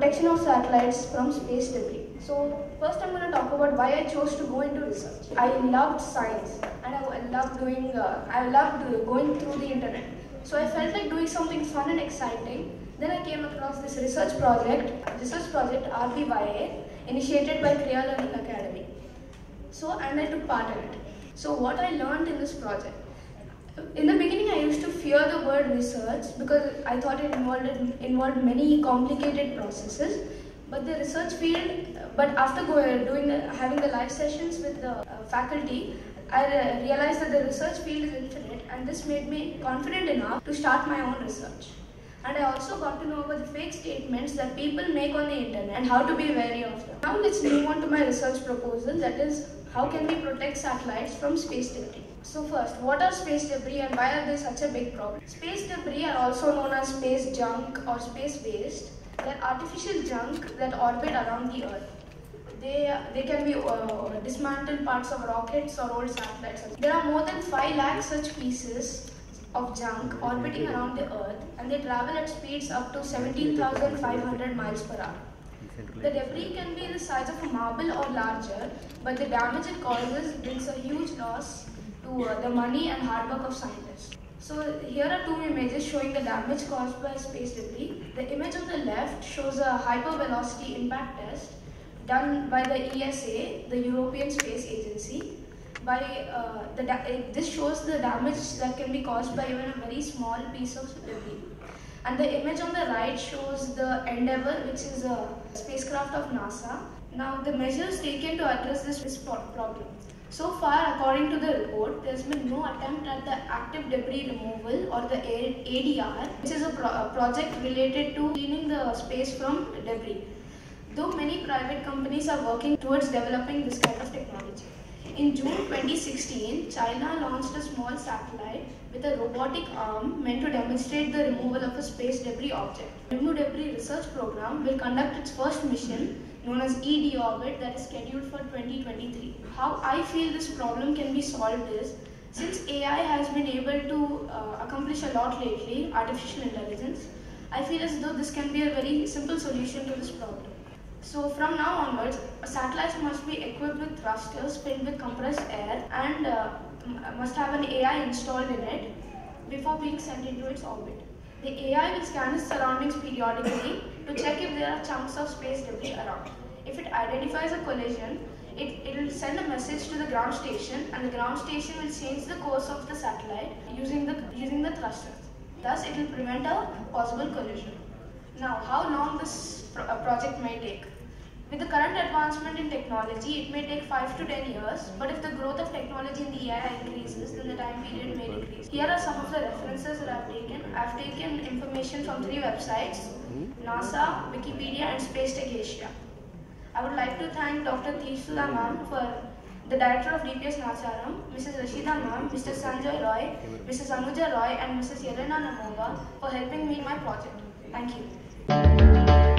protection of satellites from space debris. So first I'm going to talk about why I chose to go into research. I loved science and I loved doing, uh, I loved going through the internet. So I felt like doing something fun and exciting. Then I came across this research project, research project RBYA, initiated by CREA Learning Academy. So and I took part in it. So what I learned in this project. In the beginning, I used to fear the word research because I thought it involved involved many complicated processes. But the research field, but after going, doing having the live sessions with the uh, faculty, I realized that the research field is infinite, and this made me confident enough to start my own research. And I also got to know about the fake statements that people make on the internet and how to be wary of them. Now let's move on to my research proposal that is how can we protect satellites from space debris? So first, what are space debris and why are they such a big problem? Space debris are also known as space junk or space waste. They're artificial junk that orbit around the Earth. They, they can be uh, dismantled parts of rockets or old satellites. There are more than 5 lakh such pieces of junk orbiting around the Earth and they travel at speeds up to 17,500 miles per hour. The debris can be the size of a marble or larger, but the damage it causes brings a huge loss to uh, the money and hard work of scientists. So here are two images showing the damage caused by space debris. The image on the left shows a hypervelocity impact test done by the ESA, the European Space Agency. By uh, the this shows the damage that can be caused by even a very small piece of debris. And the image on the right shows the Endeavour, which is a spacecraft of NASA. Now, the measures taken to address this problem. So far, according to the report, there's been no attempt at the active debris removal or the ADR, which is a, pro a project related to cleaning the space from debris. Though many private companies are working towards developing this kind of technology. In June 2016, China launched a small satellite with a robotic arm meant to demonstrate the removal of a space debris object. Remove Debris Research Program will conduct its first mission known as e.Deorbit that is scheduled for 2023. How I feel this problem can be solved is since AI has been able to uh, accomplish a lot lately, artificial intelligence, I feel as though this can be a very simple solution to this problem. So from now onwards, satellites must be equipped with thrusters filled with compressed air and uh, must have an AI installed in it before being sent into its orbit. The AI will scan its surroundings periodically to check if there are chunks of space debris around. If it identifies a collision, it, will send a message to the ground station and the ground station will change the course of the satellite using the, using the thrusters. Thus, it will prevent a possible collision. Now, how long this pro project may take? With the current advancement in technology, it may take 5 to 10 years, but if the growth of technology in the AI increases, then the time period may decrease. Here are some of the references that I've taken. I've taken information from three websites, NASA, Wikipedia and Space Tech Asia. I would like to thank Dr. Teeshula ma'am for the director of DPS Nacharam, Mrs. Rashida ma'am, Mr. Sanjay Roy, Mrs. Anuja Roy and Mrs. Yelena Namova for helping me in my project. Thank you.